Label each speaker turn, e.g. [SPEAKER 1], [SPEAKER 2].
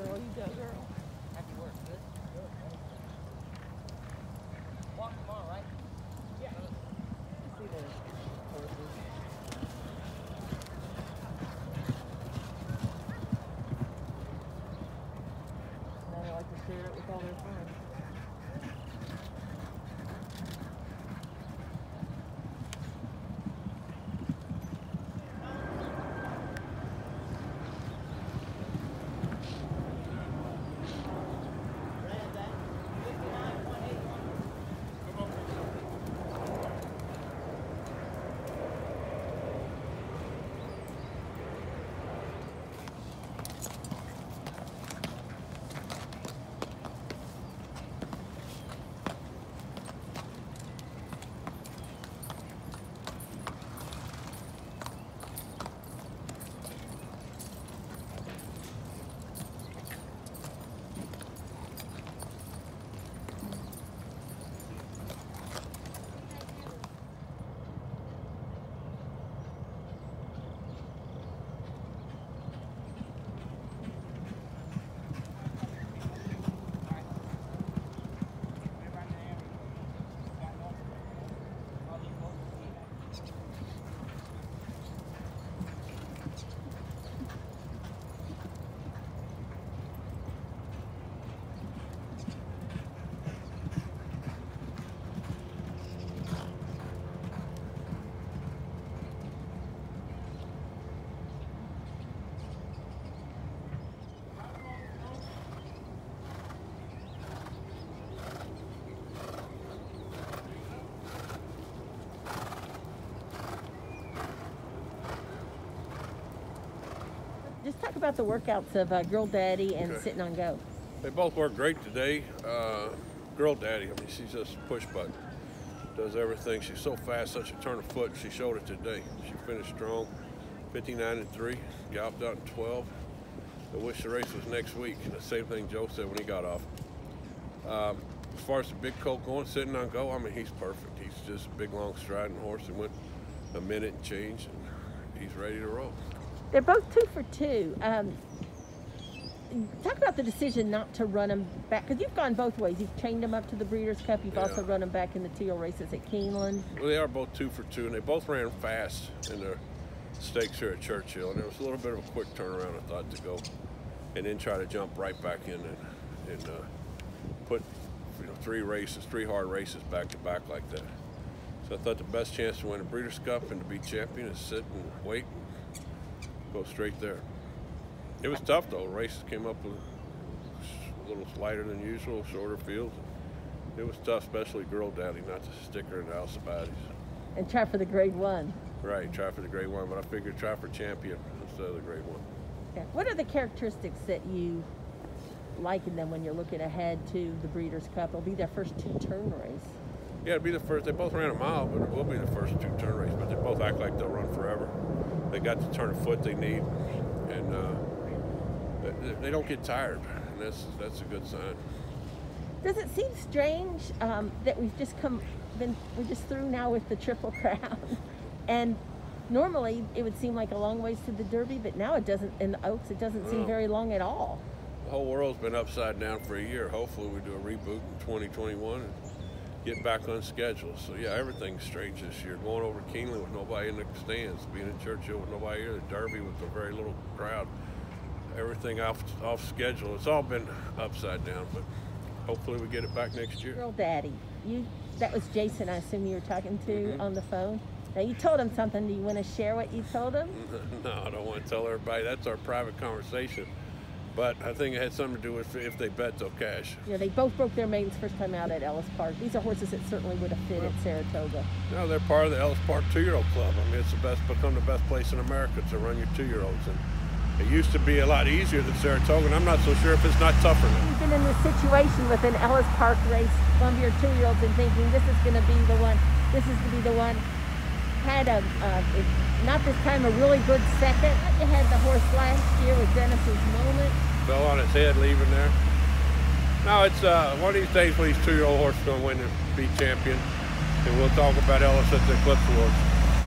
[SPEAKER 1] girl, you go girl. Talk about the workouts of uh, Girl Daddy and
[SPEAKER 2] Okay.
[SPEAKER 1] Sittin On Go.
[SPEAKER 2] They both work great today. Uh, girl Daddy, I mean, she's just a push button. Does everything. She's so fast, such a turn of foot. She showed it today. She finished strong, 59 and 3, galloped out in 12. I wish the race was next week. And the same thing Joe said when he got off. Um, as far as the big colt going, Sittin On Go, I mean, he's perfect. He's just a big, long striding horse and went a minute and change, and he's ready to roll.
[SPEAKER 1] They're both two for two. Um, talk about the decision not to run them back because you've gone both ways. You've chained them up to the Breeders' Cup. You've
[SPEAKER 2] Yeah.
[SPEAKER 1] also run them back in the teal races at Keeneland.
[SPEAKER 2] Well, they are both two for two, and they both ran fast in their stakes here at Churchill. And there was a little bit of a quick turnaround, I thought, to go and then try to jump right back in and, and uh, put you know three races, three hard races back to back like that. So I thought the best chance to win a Breeders' Cup and to be champion is sit and wait, and go straight there. It was tough though. Races came up a little lighter than usual, shorter fields. It was tough, especially Girl Daddy, not to stick her in the Alcibiades.
[SPEAKER 1] and try for the grade one.
[SPEAKER 2] Right, try for the grade one, but I figured try for champion instead of the grade one.
[SPEAKER 1] Yeah. What are the characteristics that you like in them when you're looking ahead to the Breeders' Cup? It'll be their first two-turn race.
[SPEAKER 2] Yeah, it'll be the first. They both ran a mile, but it will be the first two turn race. But they both act like they'll run forever. They got the turn of foot they need, and uh, they, don't get tired, and that's that's a good sign.
[SPEAKER 1] Does it seem strange um, that we've just come, been, we're just through now with the Triple Crown, and normally it would seem like a long ways to the Derby, but now it doesn't. In the Oaks, it doesn't seem very long at all.
[SPEAKER 2] The whole world's been upside down for a year. Hopefully, we do a reboot in 2021 and get back on schedule. So yeah, everything's strange this year. Going over Keeneland with nobody in the stands, being in Churchill with nobody here, the Derby with a very little crowd. Everything off off schedule. It's all been upside down, but hopefully we get it back next year.
[SPEAKER 1] Girl Daddy, you that was Jason. I assume you were talking to
[SPEAKER 2] Mhm.
[SPEAKER 1] on the phone. Now you told him something. Do you want to share what you told him?
[SPEAKER 2] no, I don't want to tell everybody. That's our private conversation. But I think it had something to do with if they bet, they'll cash.
[SPEAKER 1] Yeah, they both broke their maidens first time out at Ellis Park. These are horses that certainly would have fit at Saratoga.
[SPEAKER 2] No, they're part of the Ellis Park two-year-old club. I mean, it's the best, become the best place in America to run your two-year-olds. And it used to be a lot easier than Saratoga, and I'm not so sure if it's not tougher now.
[SPEAKER 1] You've been in this situation with an Ellis Park race, one of your two-year-olds, and thinking this is going to be the one. This is going to be the one. Had a uh, not this time a really good second. You had the horse last year with Dennis's moment.
[SPEAKER 2] Fell on its head leaving there. No, it's uh, one of these days when these two-year-old horses going to win and be champion. And we'll talk about Ellis at the Eclipse Awards.